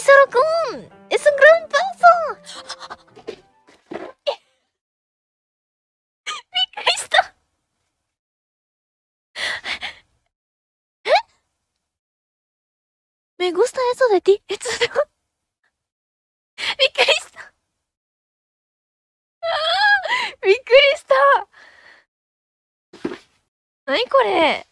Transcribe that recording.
solo con... Es un gran びっくりした。え Me gusta eso de、っびっくりした。びっくりした。なこれ